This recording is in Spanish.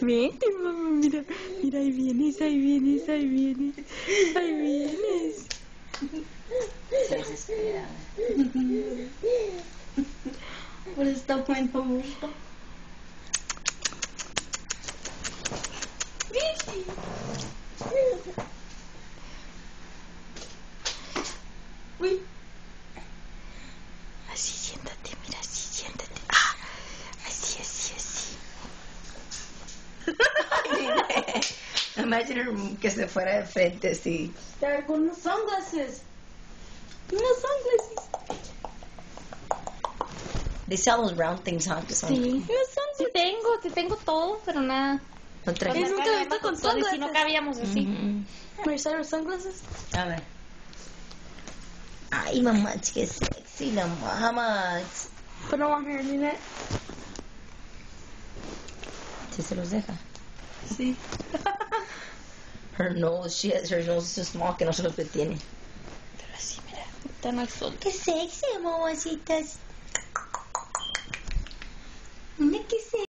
Vete, mamá, mira, mira, ahí vienes, ahí vienes, ahí vienes, ahí vienes. Se. Por está bueno mucho. Uy, Así, siéntate, mira, así, siéntate. Ah, así, así, así. Imagine que se fuera de frente así. Dad, con unos sunglasses. Unos sunglasses. They sell those round things, huh? Sí. Unos sunglasses. Sí tengo, sí tengo todo, pero nada. son tres- Es nunca he visto con y si no sunglasses. cabíamos así. Ujú. Marcelo, sunglasses. A ver. Ay, mamá, qué sexy la mamá. Put them on her internet. Si se los deja. Sí. Her nose, she has, her nose is small que no se los detiene. Pero así, mira. Están al sol. Qué sexy, mamacitas. Mira qué sexy.